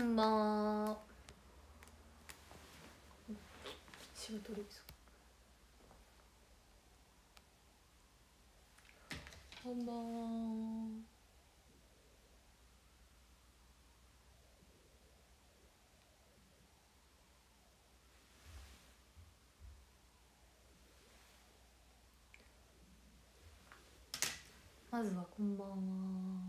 こんばんは仕事です。こんばんは。まずはこんばんは。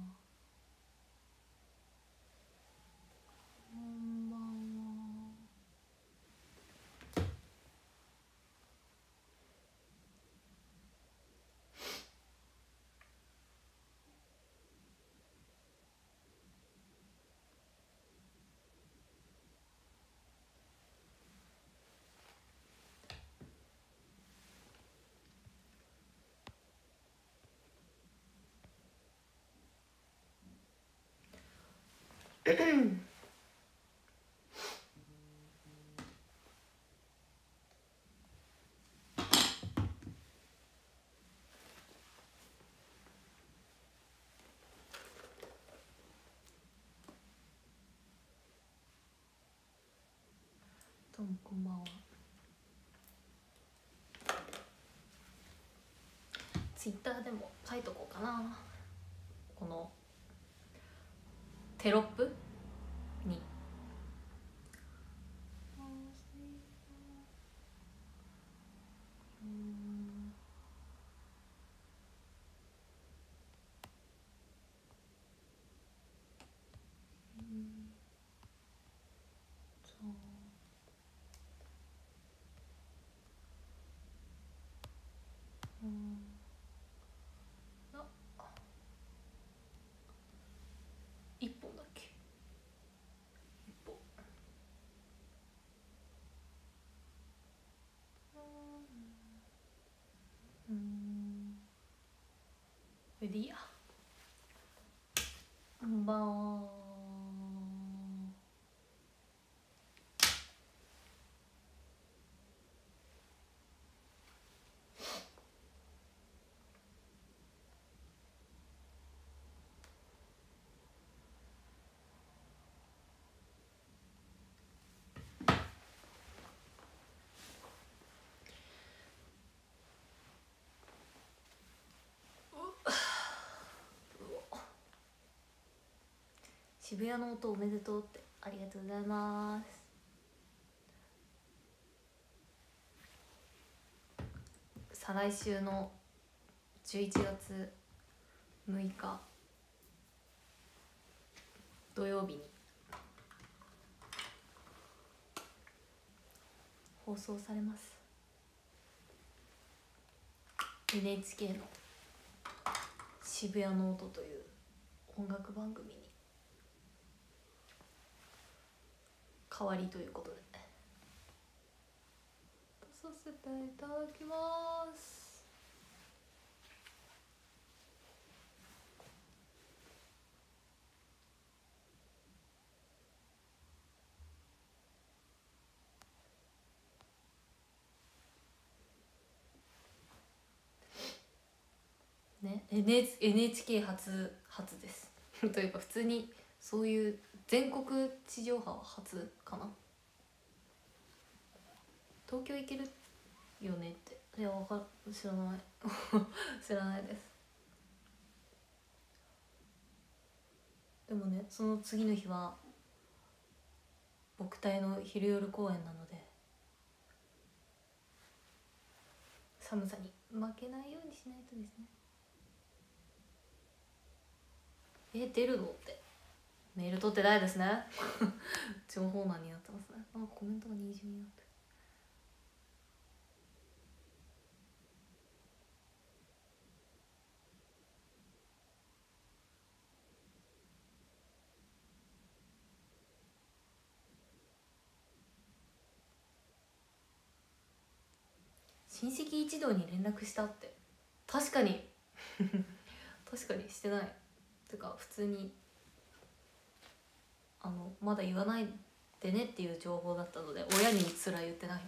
どうもこんばんは。ツイッターでも書いとこうかな。このテロップにあ一本だっけ一本うんこれでいいやこ渋谷の音おめでとうってありがとうございます。再来週の11月6日土曜日に放送されます。NHK の「渋谷の音」という音楽番組に代わりということで。出させていただきます。ね NH NHK 初初です。というか普通にそういう全国地上波は初かな？東京行けるよねって。いやわか知らない。知らないです。でもねその次の日は僕隊の昼夜公演なので寒さに。負けないようにしないとですね。え出るの？って。メール取ってないですね。情報欄になってますね。あコメントが二重になって親戚一同に連絡したって。確かに。確かにしてない。てか普通にあのまだ言わないでねっていう情報だったので親にすら言ってない。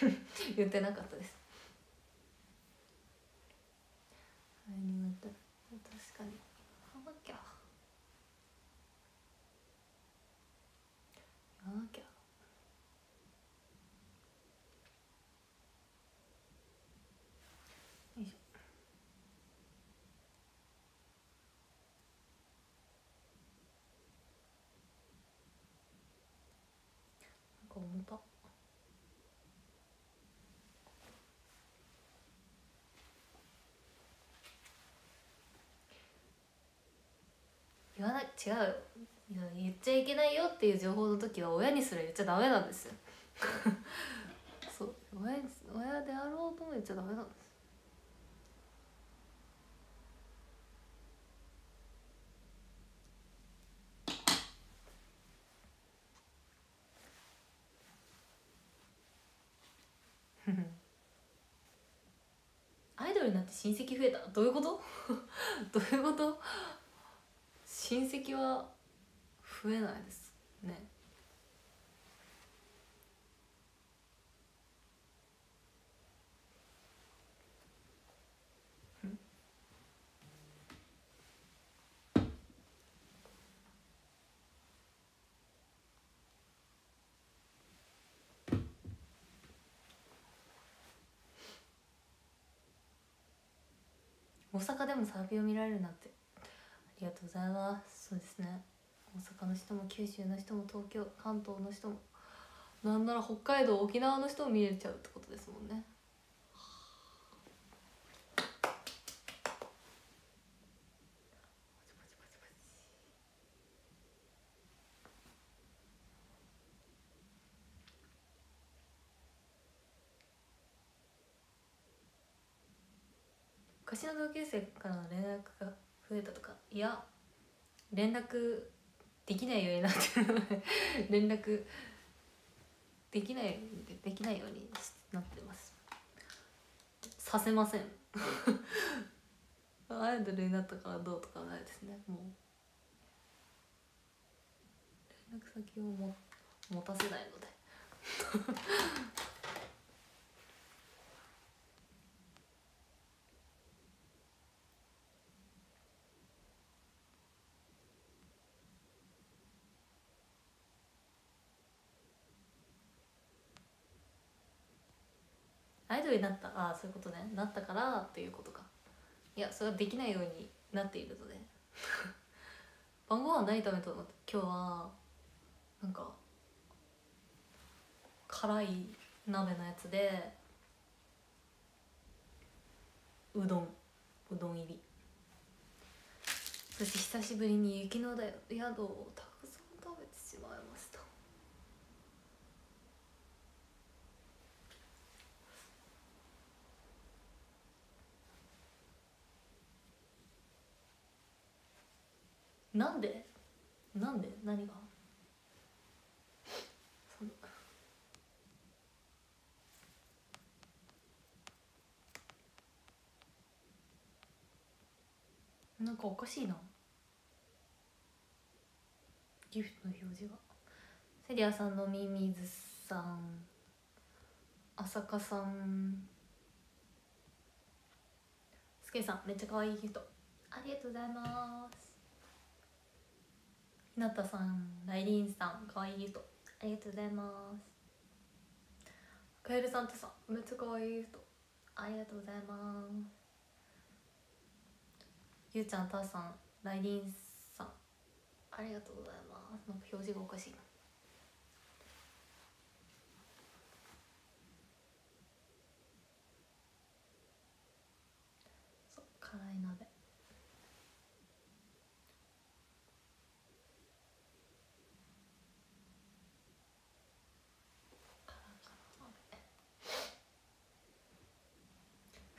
言ってなかったです。確かに。はまきゃ。わなきゃよいしょなんか重たっ言わない違う。いや言っちゃいけないよっていう情報の時は親にすら言っちゃダメなんですよ。そう。親親であろうとも言っちゃダメなんです。アイドルになって親戚増えた？どういうこと？どういうこと？親戚は増えないですね。大阪でもサーフィンを見られるなんて。りがとうございます。そうですね。大阪の人も九州の人も東京関東の人もなんなら北海道沖縄の人も見れちゃうってことですもんね。昔の同級生からの連絡が増えたとかいや連絡できないようになってる。ので連絡できないできないようになってます。させません。アイドルになったからどうとかはないですね。もう。連絡先をも持たせないので。アイドルになったああそういうことね。なったからっていうことか。いやそれはできないようになっているので。晩ご飯何食べたのって今日はなんか辛い鍋のやつでうどんうどん入り。そして久しぶりに雪の宿をたくさん食べてしまいました。なんで？なんで？何が？なんかおかしいな。ギフトの表示がセリアさんのミミズさん。浅香さん。スケさんめっちゃ可愛いギフトありがとうございます。ひなたさんライリンさん可愛いギフトありがとうございます。カエルさんとさんめっちゃ可愛いギフトありがとうございます。ゆうちゃんたーさんライリンさん。ありがとうございます。なんか表示がおかしいなそう辛い鍋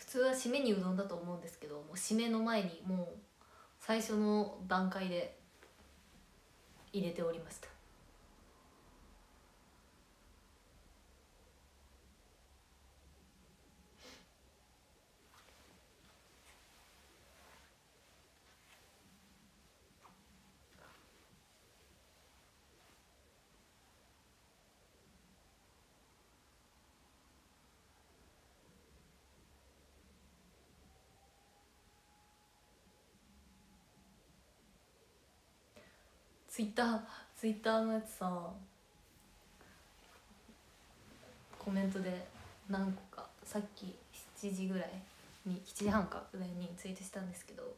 普通は締めにうどんだと思うんですけどもう締めの前にもう最初の段階で入れておりました。ツイッターツイッターのやつさ。コメントで何個かさっき7時ぐらいに7時半かぐらいにツイートしたんですけど。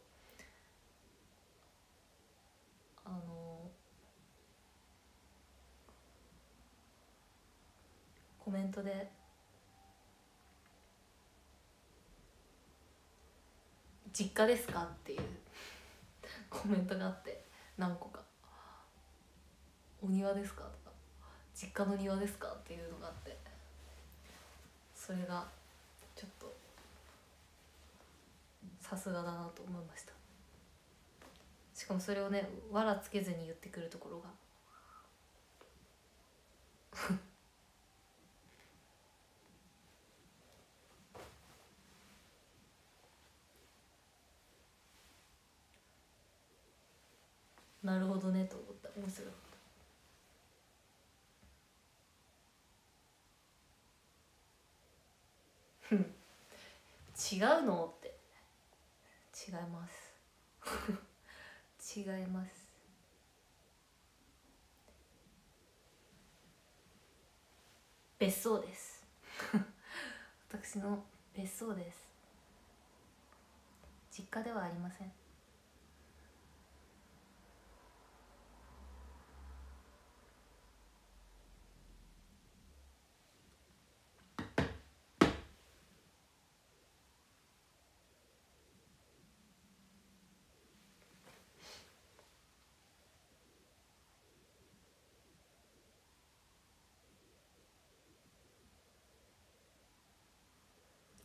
あのコメントで「実家ですか?」っていう コメントがあって何個か「お庭ですか?」とか「実家の庭ですか?」っていうのがあってそれがちょっとさすがだなと思いましたしかもそれをねわらつけずに言ってくるところが なるほどねと思った面白いふん違うのって。違います。違います。別荘です。私の別荘です。実家ではありません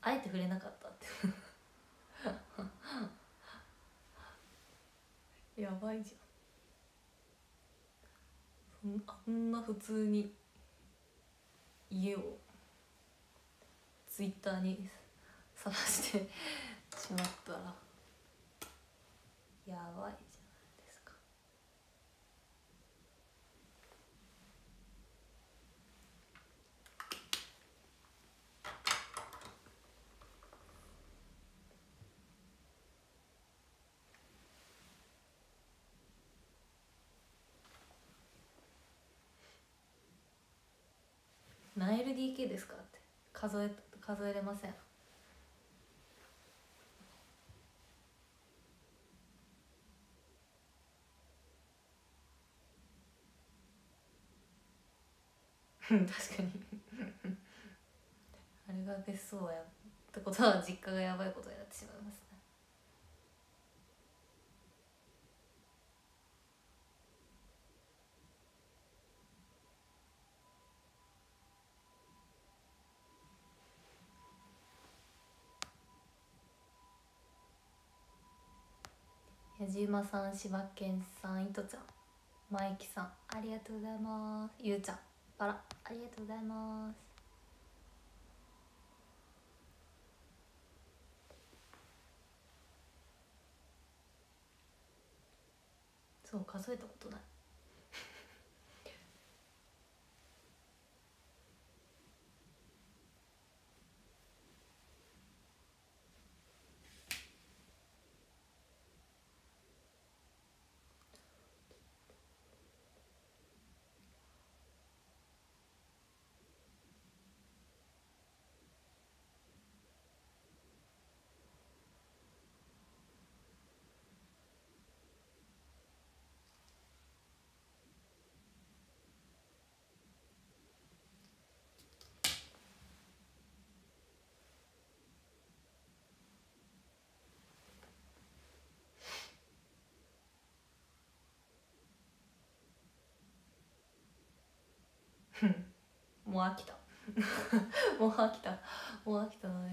あえて触れなかったって。やばいじゃん。あんな普通に家をツイッターにさらしてしまったら。やばいじゃないですか何 LDK ですかって。数え数えれません。う ん確かに。あれが別荘やってことは実家がやばいことになってしまいます。じまさん柴犬さんいとちゃんマイキさんありがとうございます。ゆうちゃんバラありがとうございます。そう数えたことない。もう飽きた。もう飽きた。もう飽きたので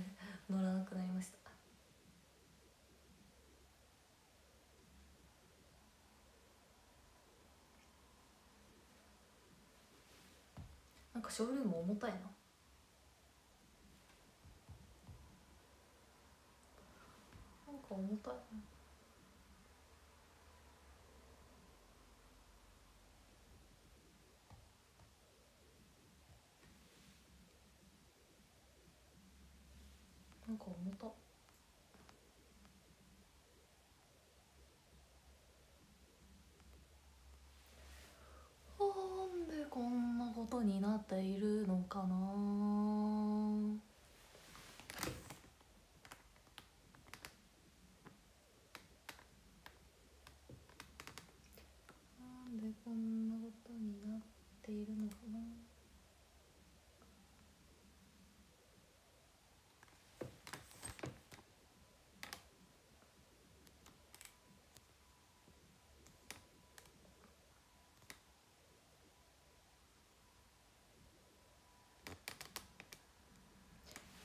乗らなくなりました。なんかショールーム重たいな。なんか重たい。なか重た。なんでこんなことになっているのかな。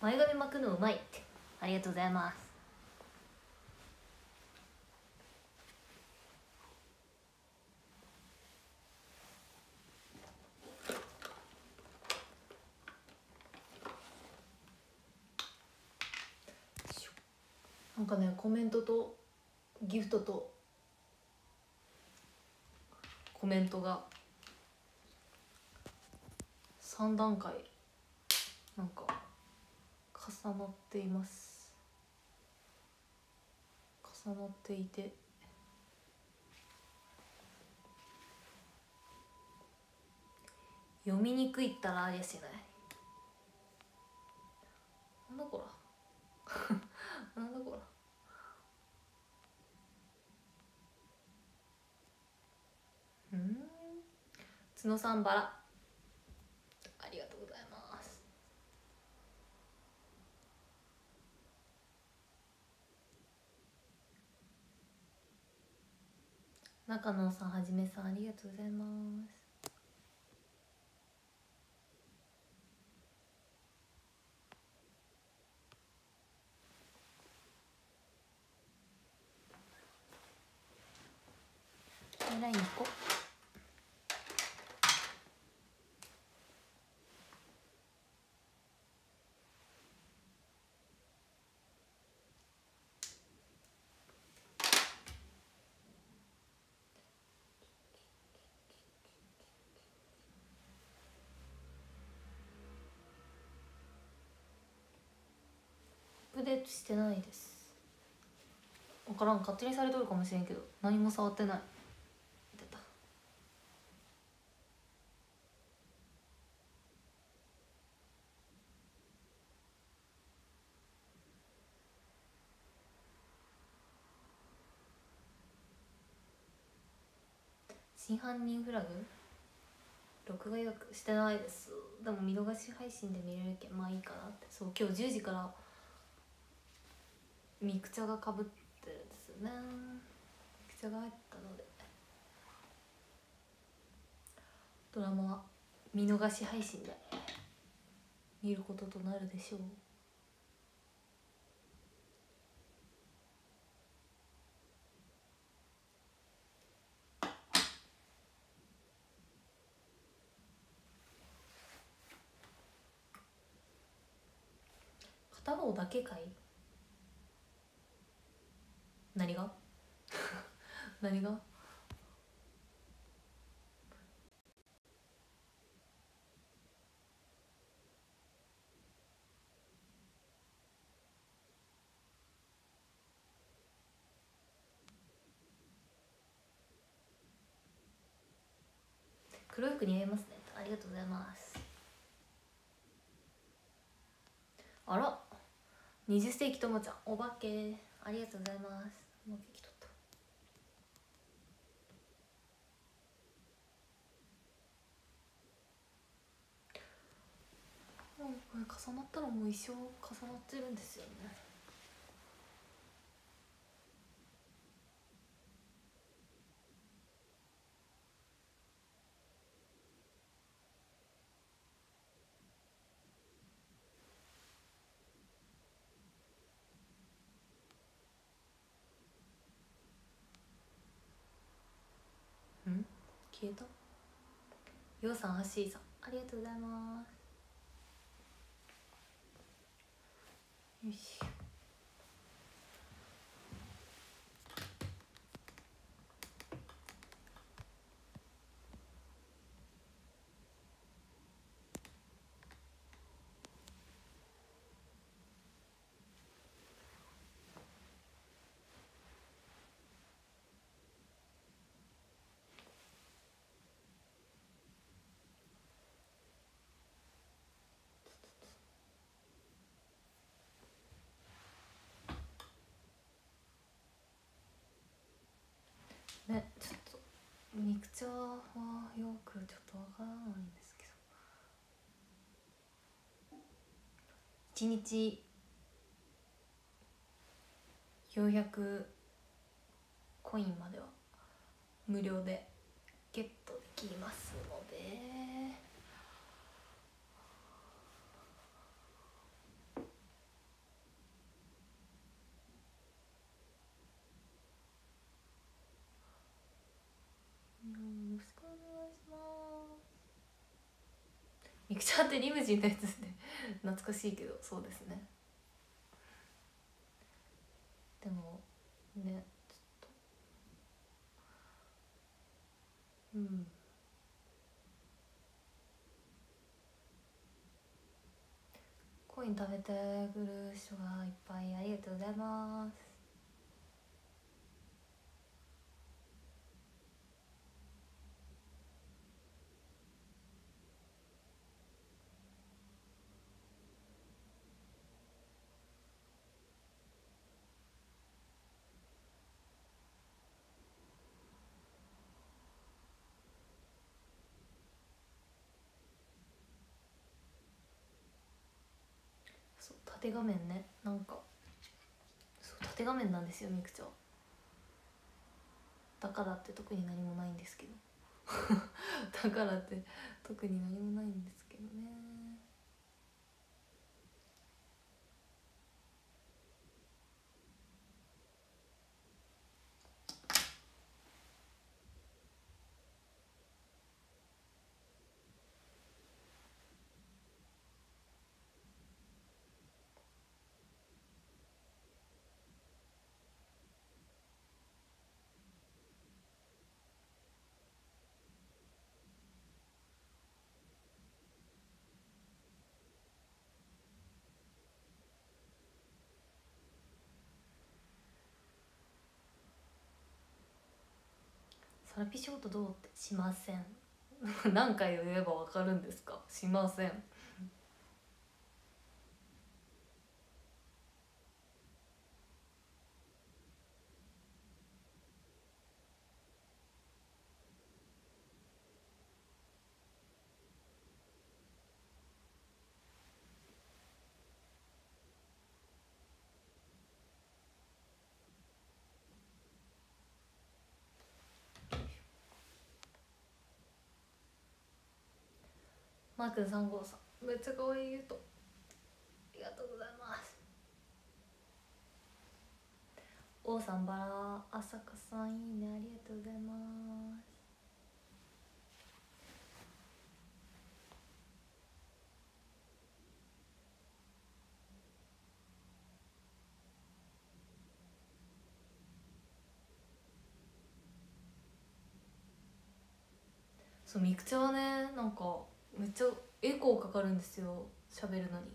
前髪巻くのうまいって。ありがとうございます。なんかねコメントとギフトとコメントが3段階。なんか重なっています。重なっていて。読みにくいったらありやしないなんだこら。なんだこら。うん。角さんバラありがとうございます中野さんはじめさんありがとうございます。トしてないです。分からん。勝手にされとるかもしれんけど何も触ってない。出た。真犯人フラグ？録画予約してないです。でも見逃し配信で見れるけんまあいいかなって。そう今日10時からミクチャがかぶってるんですよね。ミクチャが入ったので。ドラマは見逃し配信で見ることとなるでしょう。片方だけかい？何が？何が？黒い服似合いますね。ありがとうございます。あら。二十世紀ともちゃんお化け。ありがとうございます。お化け来とった。もうこれ重なったらもう一生重なってるんですよねん消えた。ようさんはっしーさんありがとうございます。よしねちょっと肉茶はよくちょっとわからないんですけど。一日400コインまでは無料でゲットできますので。ミクチャーってリムジンのやつですね。懐かしいけどそうですね。でもねちょっと。うん。コイン食べてくる人がいっぱいありがとうございます。そう縦画面ね。なんかそう縦画面なんですよみくちゃん。だからって特に何もないんですけど。だからって特に何もないんですけどね。サラピショートどう？ってしません。何回言えばわかるんですか？しません。マー君3号さん。めっちゃ可愛い言うと。ありがとうございます。王さんバラ朝香さんいいね。ありがとうございます。そうミクチャはねなんかめっちゃエコーかかるんですよ喋るのに。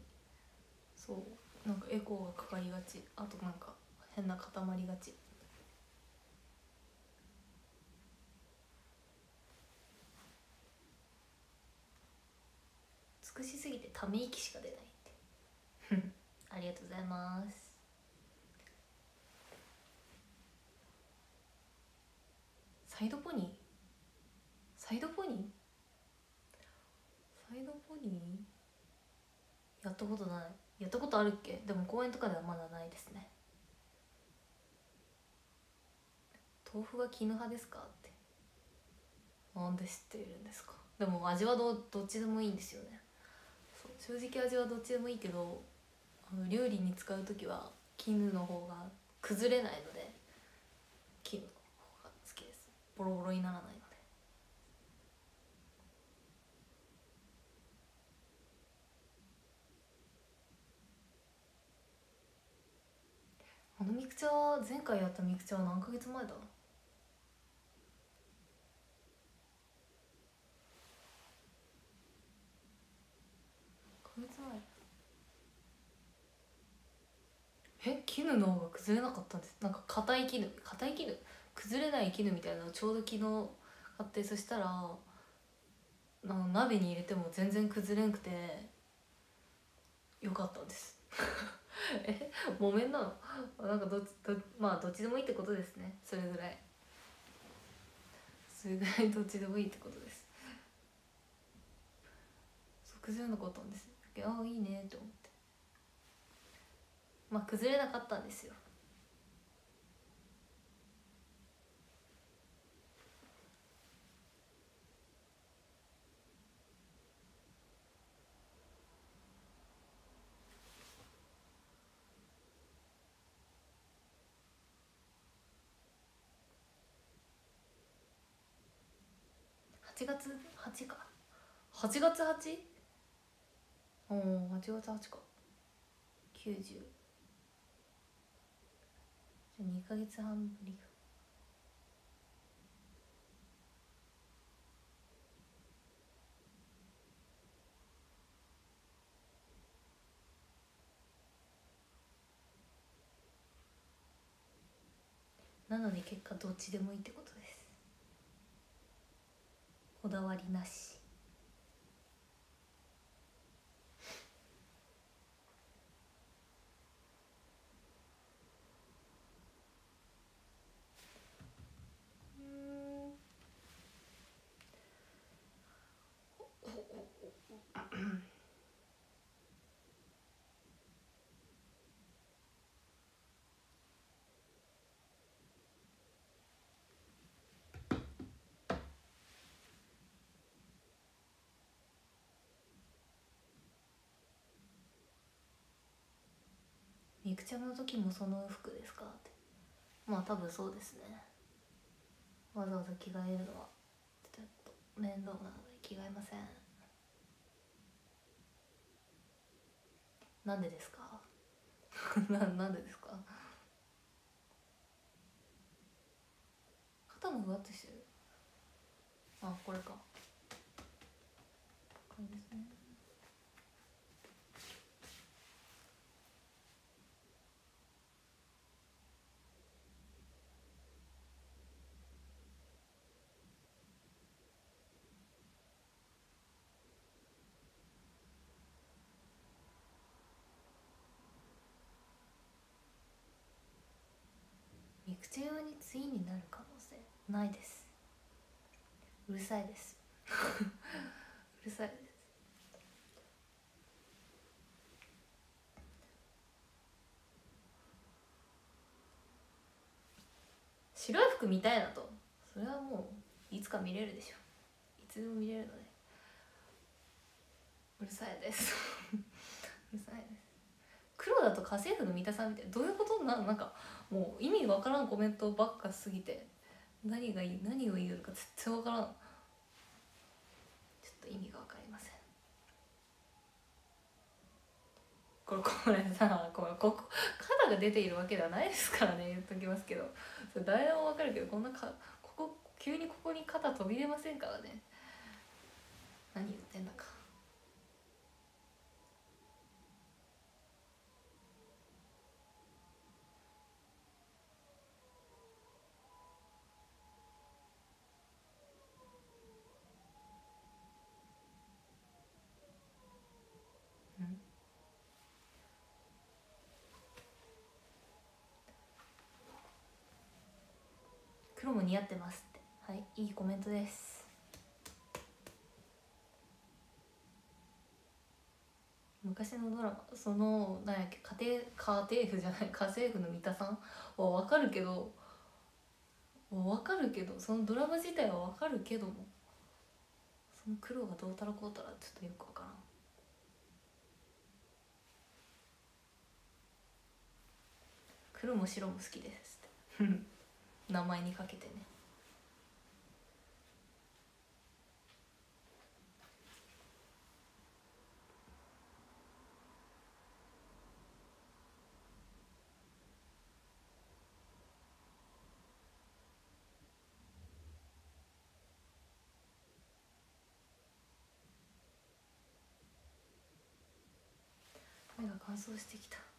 そうなんかエコーがかかりがち。あとなんか変な固まりがち。美しすぎてため息しか出ないって。ありがとうございます。サイドポニー？サイドポニー？サイドポニーやったことない。やったことあるっけ？でも公園とかではまだないですね。豆腐が絹派ですか？って。なんで知っているんですか？でも味はどどっちでもいいんですよね。正直味はどっちでもいいけどあの料理に使う時は絹の方が崩れないので絹の方が好きです。ボロボロにならない。あのミクチャは前回やったミクチャは何ヶ月前だ？ヶ月前？え絹の方が崩れなかったんです？なんか硬い絹硬い絹？崩れない絹みたいなのちょうど昨日買ってそしたらな鍋に入れても全然崩れんくてよかったんです。え木綿なの？なんかどっちどまあどっちでもいいってことですね。それぐらい。それぐらいどっちでもいいってことです。そう崩れなかったんですああいいねと思って。まあ崩れなかったんですよ。8月8か。8月 8? おお8月8か。90じゃあ2ヶ月半ぶりか。なので結果どっちでもいいってことです。こだわりなし。みくちゃんの時もその服ですか？ってまあ多分そうですね。わざわざ着替えるのはちょっと面倒なので着替えませんなんでですかななんでですか？肩もふわっとしてる。あこれか。これですね。ミクチャ用にツインになる可能性ないです。うるさいです。うるさいです。白い服見たいなと。それはもういつか見れるでしょ。いつでも見れるので。うるさいです。うるさいです。黒だと家政婦の三田さんみたいなどういうこと？ななんかもう意味わからんコメントばっかすぎて。何がいい？何を言うのか全然わからん。ちょっと意味がわかりません。これこれさこれここ肩が出ているわけではないですからね。言っときますけど。それ誰でもわかるけどこんなかここ急にここに肩飛び出ませんからね。何言ってんだか。も似合ってますって。はいいいコメントです。昔のドラマそのなんやっけ家庭家庭婦じゃない 家政婦の三田さん？は分かるけど分かるけどそのドラマ自体は分かるけどもその黒がどうたらこうたらちょっとよく分からん。黒も白も好きですって。名前にかけてね。目が乾燥してきた。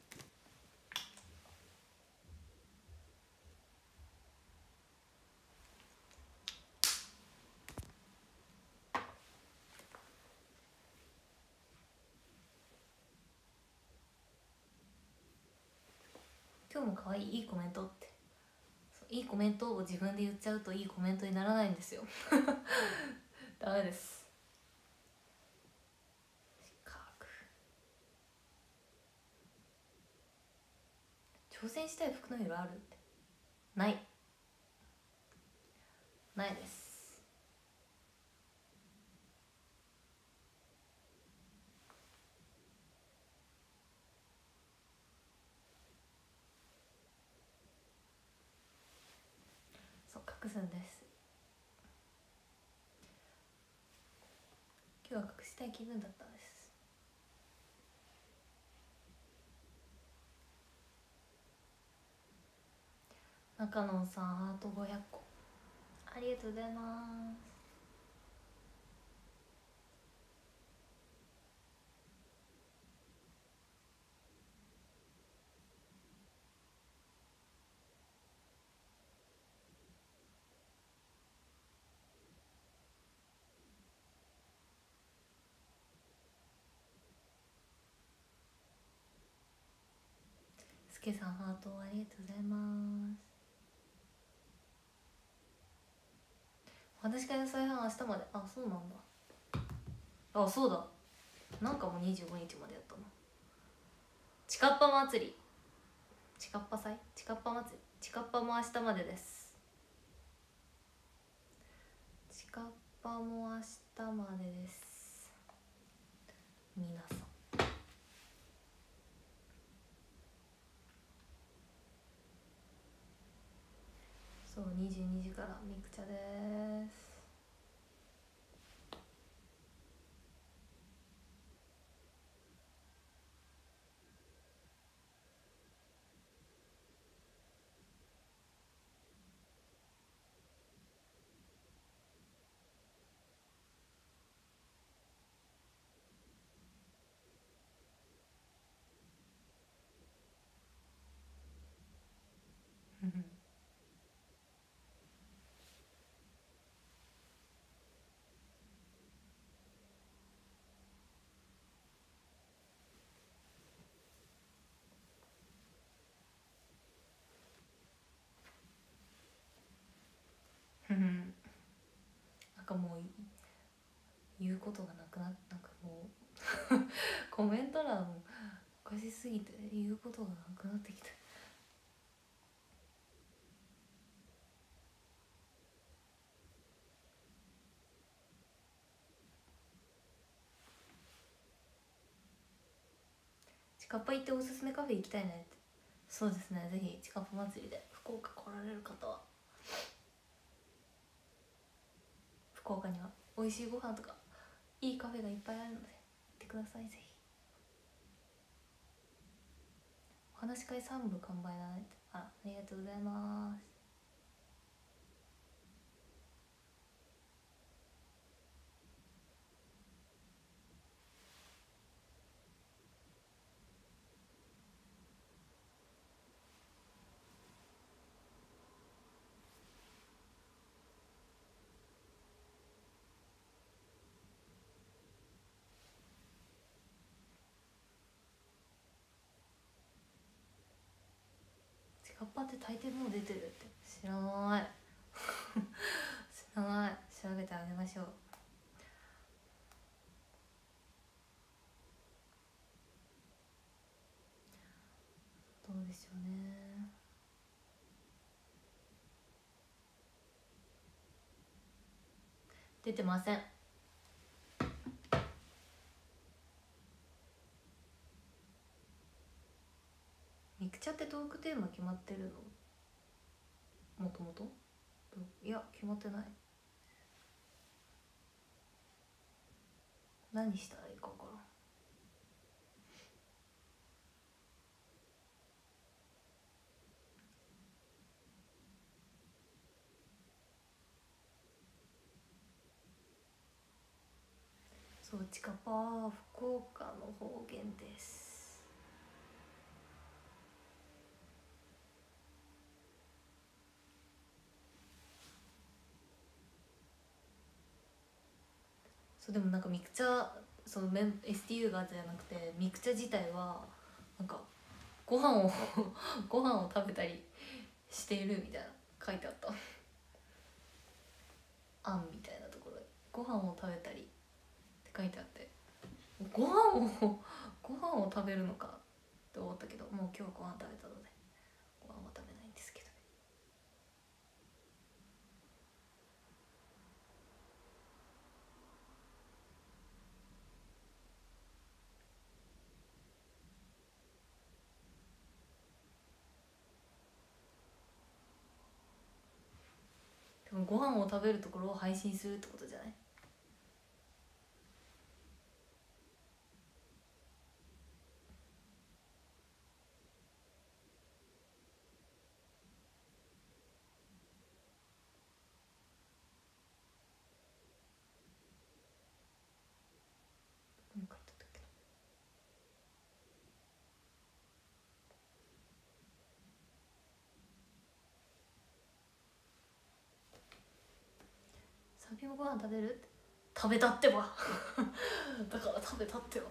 今日も可愛いいいコメントって。いいコメントを自分で言っちゃうといいコメントにならないんですよ。ダメです。挑戦したい服の色あるって。ない。ないです。たい気分だったんです。中野さんハート500個。ありがとうございます。すけさんハートありがとうございます。私から再販明日まであそうなんだ。あそうだ。なんかもう25日までやったの。ちかっぱ祭り。ちかっぱ祭？ちかっぱ祭り？ちかっぱも明日までです。ちかっぱも明日までです。皆さん。そう22時からミクチャです。うん。なんかもう言うことがなくなっなんかもうコメント欄おかしすぎて言うことがなくなってきた。チカッパ行っておすすめカフェ行きたいねって。そうですねぜひチカッパ祭りで福岡来られる方は。福岡には美味しいご飯とかいいカフェがいっぱいあるので行ってくださいぜひ。お話し会3部完売だね。あありがとうございます。チカッパって大抵もう出てるって。知らない。知らない。調べてあげましょう。どうでしょうね。出てませんミクチャってトークテーマ決まってるの？もともと？いや決まってない。何したらいいか分からん。そうチカパ福岡の方言です。そうでもなんかミクチャそのメン STU がじゃなくてミクチャ自体はなんかご飯を ご飯を食べたりしているみたいな書いてあった。あんみたいなところにご飯を食べたりって書いてあって。ご飯をご飯を食べるのかって思ったけどもう今日はご飯食べたのでご飯は食べないんですけどねでもご飯を食べるところを配信するってことじゃない？ピもご飯食べる?」「食べたってば だから食べたってば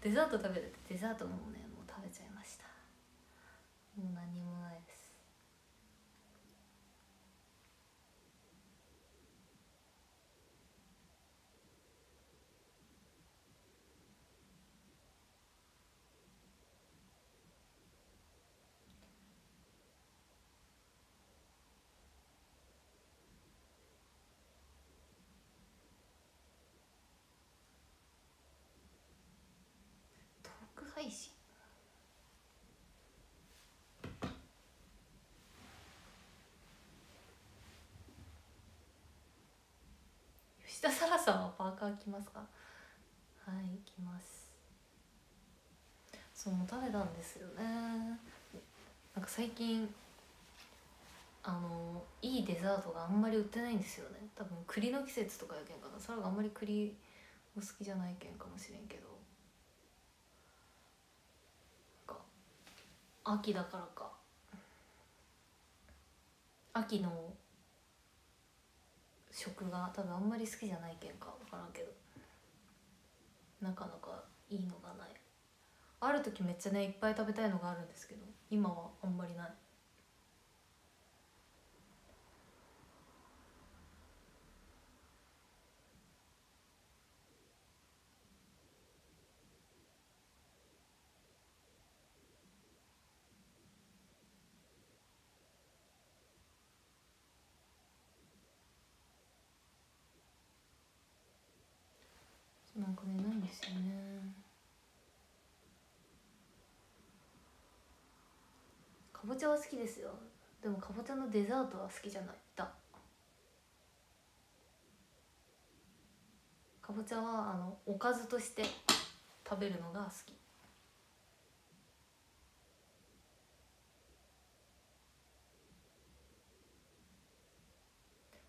デザート食べる？ってデザートもねもう食べちゃいました。何もないですトーク配信吉田沙羅さんはパーカー着ますか？はい着ます。そうもう食べたんですよね。なんか最近あのいいデザートがあんまり売ってないんですよね。多分栗の季節とかやけんかな。それがあんまり栗お好きじゃないけんかもしれんけどなんか秋だからか。秋の食が多分あんまり好きじゃないけんか。分からんけど。なかなかいいのがない。ある時めっちゃねいっぱい食べたいのがあるんですけど今はあんまりないなんかねね。かぼちゃは好きですよ。でもかぼちゃのデザートは好きじゃない。だ。かぼちゃはあのおかずとして食べるのが好き。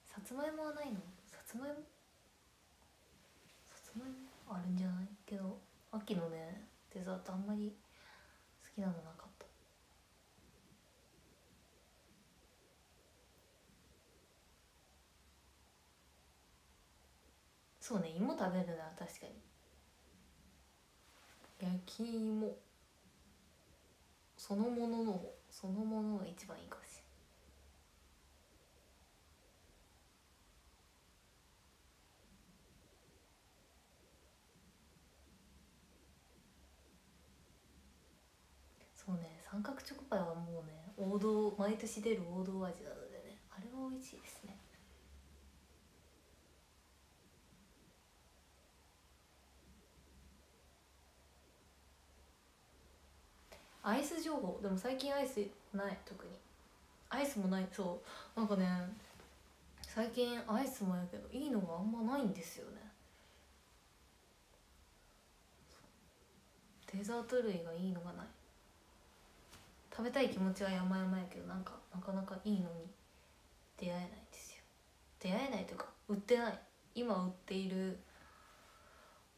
さつまいもはないの？さつまいも？あるんじゃないけど秋のねデザートあんまり好きなのなかった。そうね芋食べるな確かに。焼き芋。そのもののそのものが一番いいかもしれないそうね三角チョコパイはもうね王道毎年出る王道味なのでねあれは美味しいですね。アイス情報でも最近アイスない特に。アイスもないそう。なんかね最近アイスもやけどいいのがあんまないんですよね。デザート類がいいのがない。食べたい気持ちは山々やけどなんかなかなかいいのに出会えないんですよ。出会えないというか売ってない。今売っている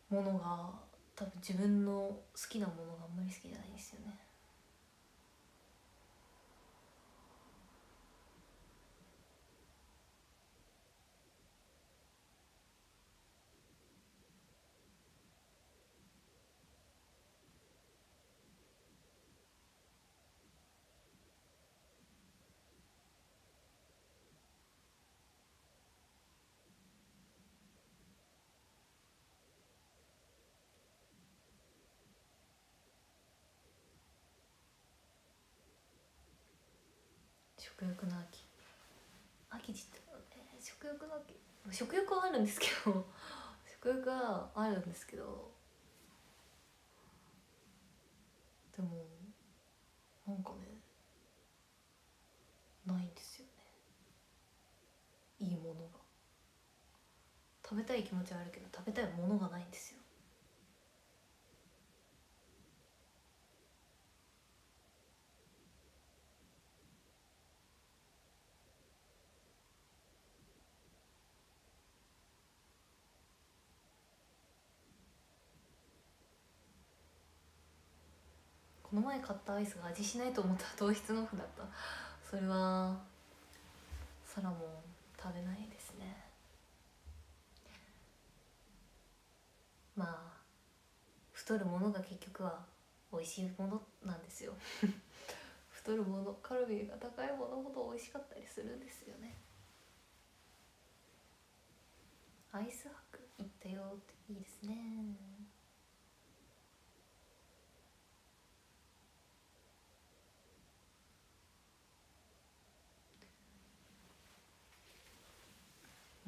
ものが多分自分の好きなものがあんまり好きじゃないんですよね。食欲の秋。秋って言ってもね食欲の秋？食欲はあるんですけど 食欲はあるんですけどでもなんかねないんですよね。いいものが。食べたい気持ちはあるけど食べたいものがないんですよ。この前買ったアイスが味しないと思った糖質のオフだった。それはサラも食べないですね。まあ太るものが結局は美味しいものなんですよ。太るものカルビーが高いものほど美味しかったりするんですよね。アイス博行ったよっていいですね。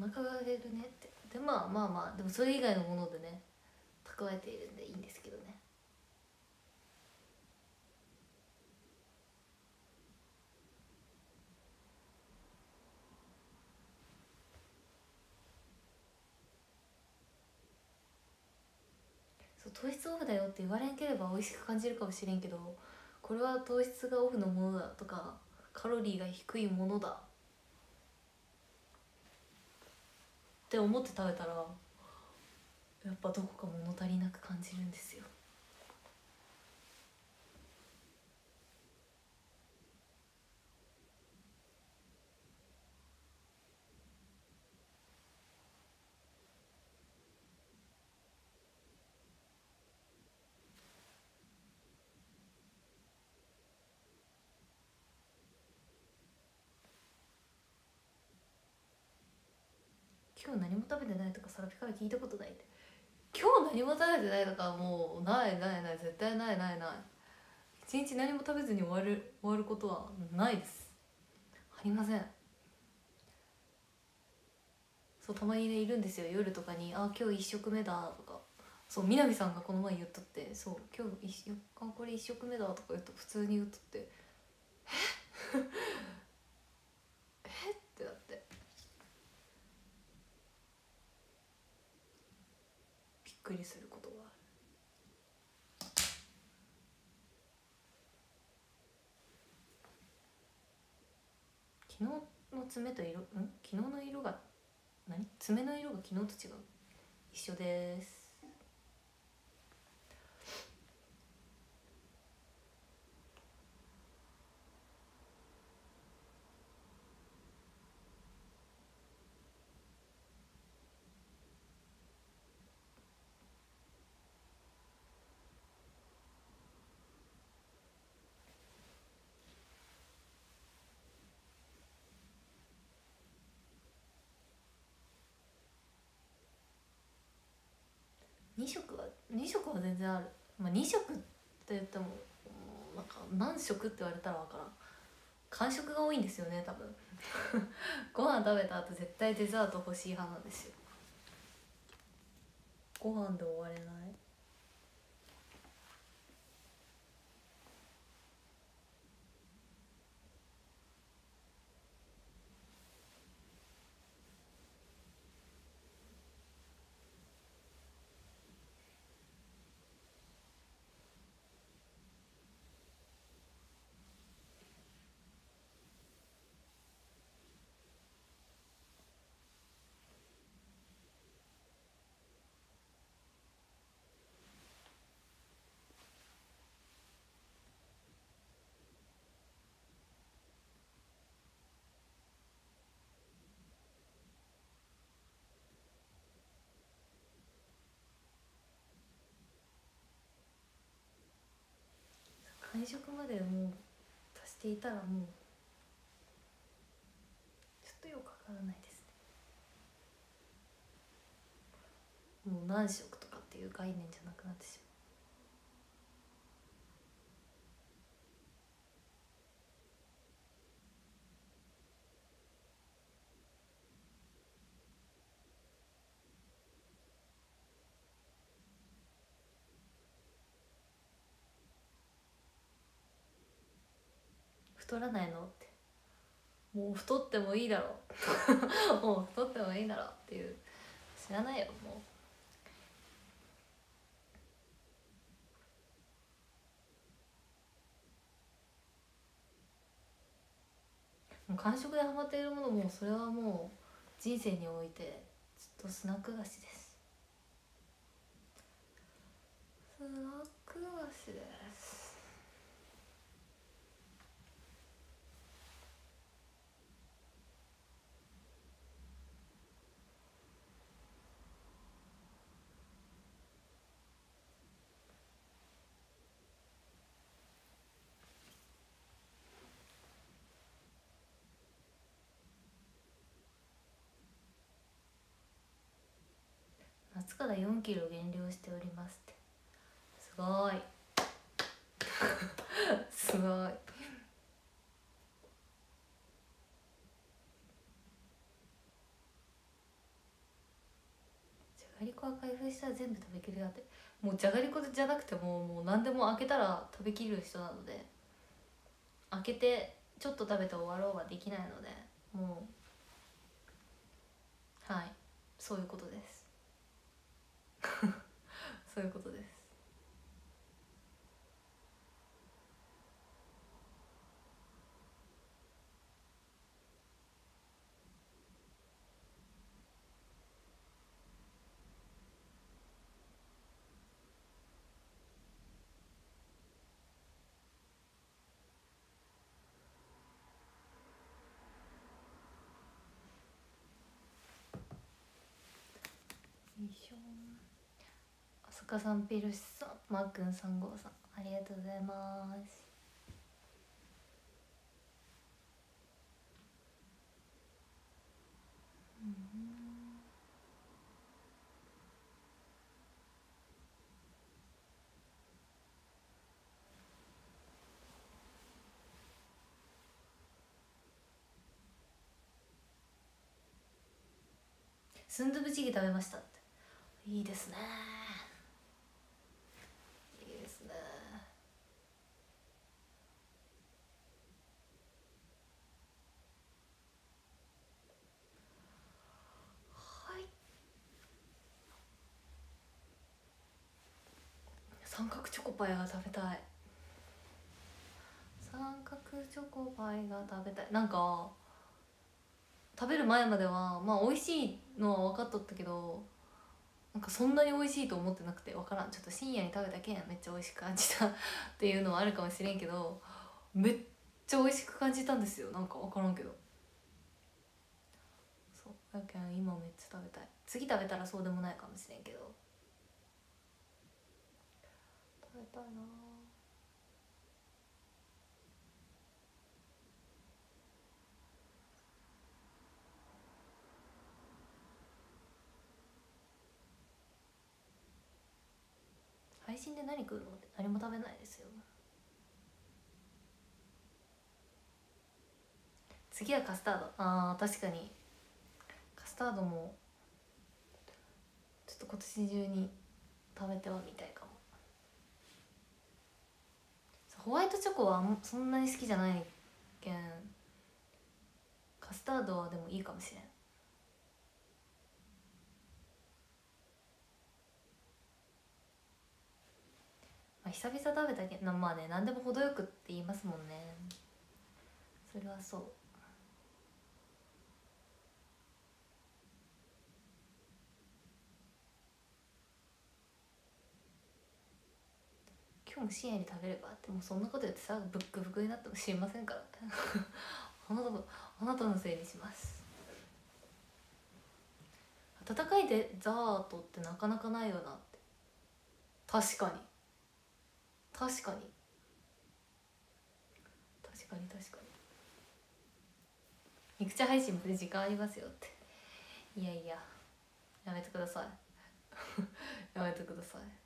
お腹が出るねって。でまあまあまあでもそれ以外のものでね蓄えているんでいいんですけどね。そう糖質オフだよって言われんければ美味しく感じるかもしれんけどこれは糖質がオフのものだとかカロリーが低いものだって思って食べたらやっぱどこか物足りなく感じるんですよ。今日何も食べてないとかサラピから聞いたことないって今日何も食べてないとかもうないないない絶対ないないない。一日何も食べずに終わる終わることはないです。ありません。そうたまにねいるんですよ。夜とかに「あ今日1食目だ」とか。そう南さんがこの前言っとって「そう今日一あこれ1食目だ」とか言うと普通に言っとって「えっえっ?」ってなってびっくりすることは昨日の爪と色ん？昨日の色が何？爪の色が昨日と違う。一緒です。食は2食は全然ある、まあ、2食って言ってもなんか何食って言われたら分からん。間食が多いんですよね多分。ご飯食べた後絶対デザート欲しい派なんですよ。ご飯で終われない？退職までもう足していたらもうちょっとよくわからないですね。もう何食とかっていう概念じゃなくなってし太らないのって。もう太ってもいいだろう。もう太ってもいいだろうっていう。知らないよもう。もう完食でハマっているものもそれはもう人生においてずっとスナック菓子です。スナック菓子で。す夏から4キロ減量しておりますって。すごい。すごい。じゃがりこは開封したら全部食べきるやって。もうじゃがりこじゃなくてももう何でも開けたら食べきる人なので。開けてちょっと食べて終わろうはできないのでもう。はい。そういうことですそういうことですよいしょあすかさんペルシさんマー君3号さんありがとうございます。スンドゥブチゲ食べましたって。いいですねいいですねはい三角チョコパイが食べたい。三角チョコパイが食べたい。なんか食べる前まではまあ美味しいのは分かっとったけどなんかそんなに美味しいと思ってなくて分からん。ちょっと深夜に食べたけんめっちゃ美味しく感じた。っていうのはあるかもしれんけどめっちゃ美味しく感じたんですよ。なんか分からんけど。そう。だけん今めっちゃ食べたい。次食べたらそうでもないかもしれんけど。食べたいな。配信で何食うの？って何も食べないですよ。次はカスタード。あー確かに。カスタードもちょっと今年中に食べてはみたいかも。ホワイトチョコはそんなに好きじゃないけん。カスタードはでもいいかもしれん。まあ、久々食べたけどまあね何でも程よくって言いますもんね。それはそう。深夜に食べればってもうそんなこと言ってさブックブクになっても知りませんから。あなたのあなたのせいにします。温かいデザートってなかなかないよなって。確かに。確かに。確かに確かに。ミクチャ配信まで時間ありますよって。いやいややめてください。やめてください。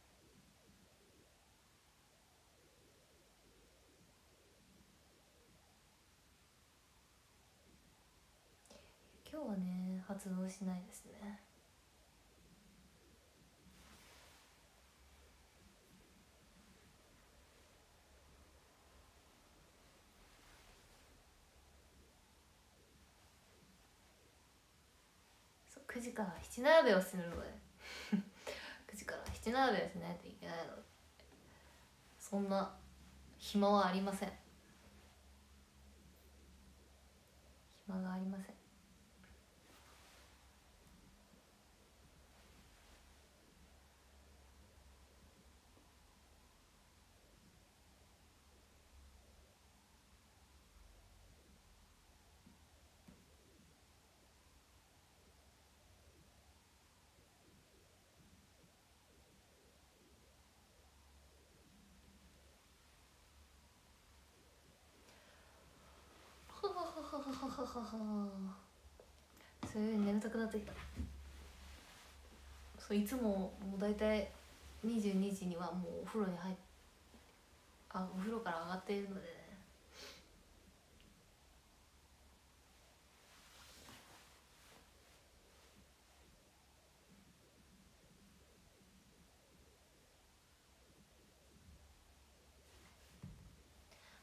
今日はね発動しないですね。そう9時から七並べをするので。9時から七並べをしないといけないので。そんな暇はありません。暇がありませんはははははははすごい眠たくなってきた。そういつももう大体22時にはもうお風呂に入っあお風呂から上がっているのでね。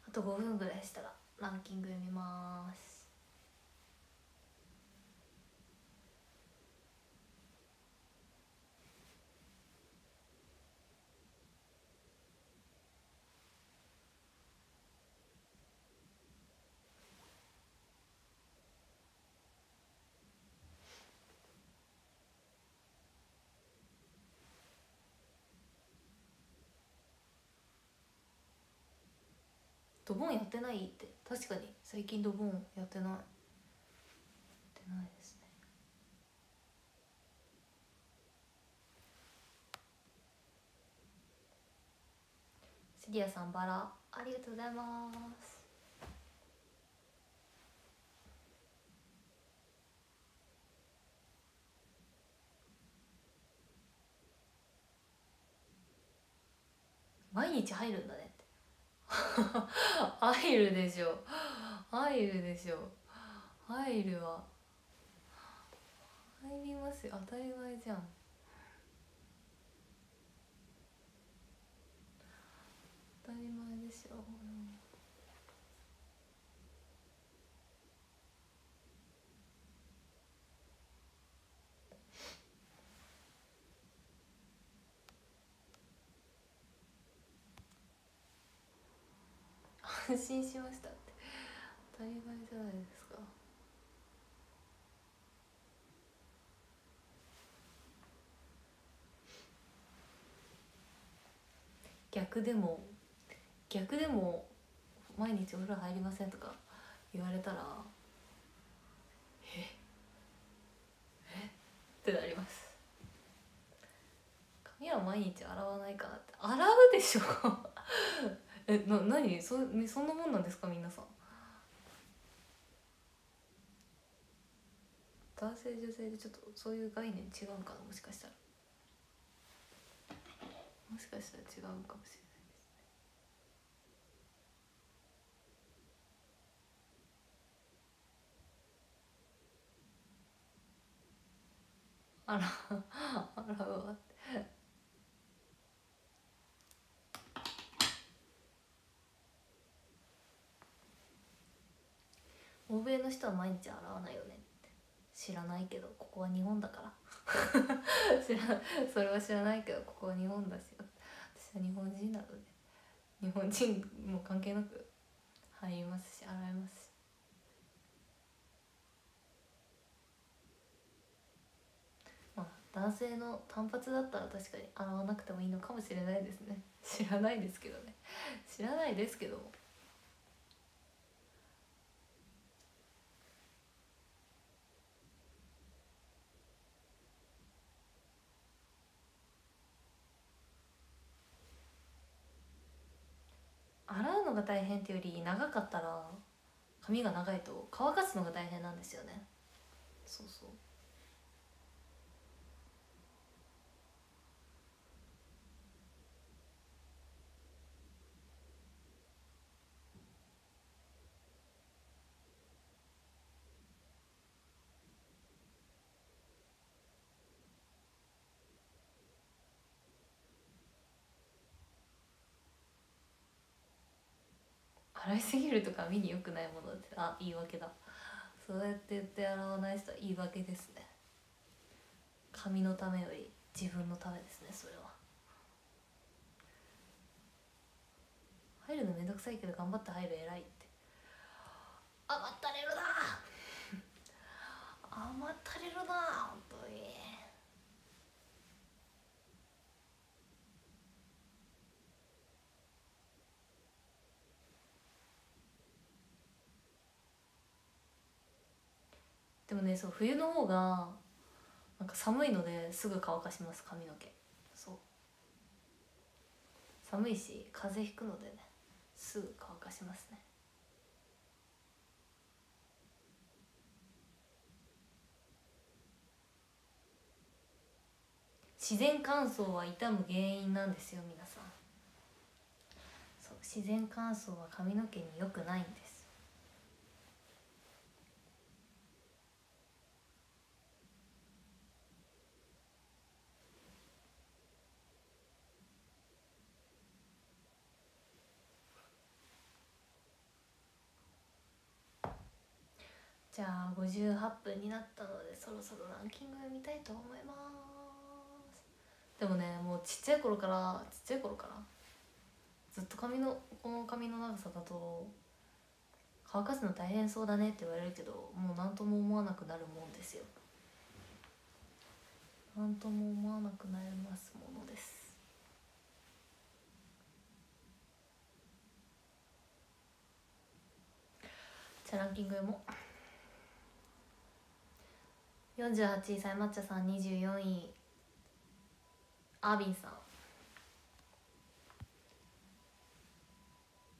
あと5分ぐらいしたらランキング読みます。ドボンやってないって。確かに。最近ドボンやってない。やってないですね。セリアさんバラ。ありがとうございます。毎日入るんだね。アイルでしょ。アイルでしょ。アイルは入りますよ。当たり前じゃん。当たり前でしょ。安心しましたって。当たり前じゃないですか。逆でも逆でも毎日お風呂入りませんとか言われたらえ？え？ってなります。髪は毎日洗わないかなって。洗うでしょ。えな何？そそんなもんなんですか？皆さん。男性女性でちょっとそういう概念違うかな？もしかしたら。もしかしたら違うかもしれないですね。あら 洗うわって。人は毎日洗わないよねって。知らないけどここは日本だから。知らそれは知らないけどここは日本だし私は日本人なので。日本人も関係なく入りますし洗いますし。まあ男性の単発だったら確かに洗わなくてもいいのかもしれないですね。知らないですけどね。知らないですけども洗うのが大変っていうより長かったら髪が長いと乾かすのが大変なんですよね。そうそう。洗いすぎると髪に良くないものってあ言い訳だ。そうやって言って洗わない人は言い訳ですね。髪のためより自分のためですねそれは。入るのめんどくさいけど頑張って入る偉いって。甘ったれるな。甘ったれるな。本当にでもねそう冬の方がなんか寒いのですぐ乾かします髪の毛。そう。寒いし風邪ひくのでねすぐ乾かしますね。自然乾燥は傷む原因なんですよ皆さん。そう自然乾燥は髪の毛に良くないんです。じゃあ58分になったのでそろそろランキング見たいと思います。でもねもうちっちゃい頃からちっちゃい頃からずっと髪のこの髪の長さだと乾かすの大変そうだねって言われるけどもう何とも思わなくなるもんですよ。何とも思わなくなりますものです。じゃあランキング読も。う48位さい抹茶さん24位。アービンさん。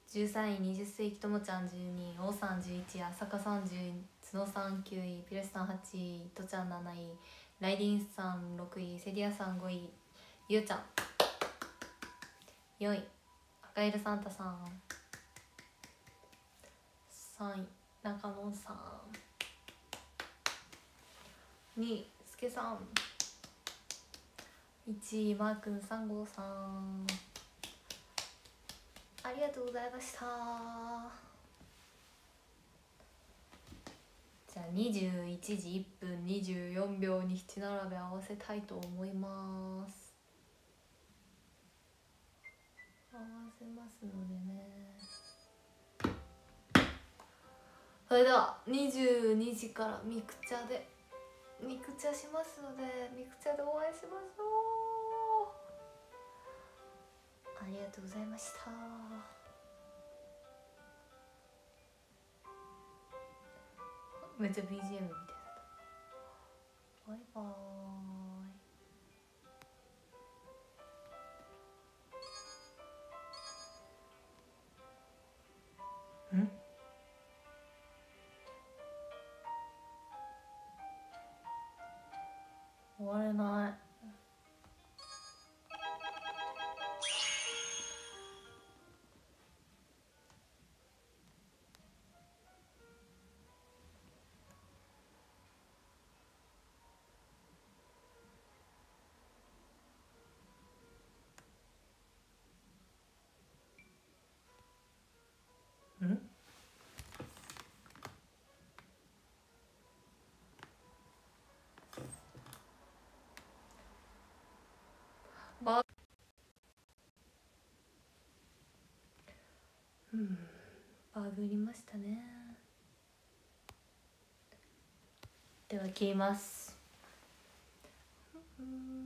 13位20世紀ともちゃん12位。王さん11位朝香さん10位角さん9位ピルシさん8位。とちゃん7位ライディンさん6位セディアさん5位。ゆうちゃん。4位赤色サンタさん。3位中野さん。2すけさん。1位マー君3号さん。ありがとうございました。じゃあ21時1分24秒に七並べ合わせたいと思います。合わせますのでね。それでは22時からミクチャで。ミクチャしますのでミクチャでお会いしましょう。ありがとうございました。めっちゃ BGM みたいだった。バイバーイ。終わバうんバグりましたね。では切ります。うん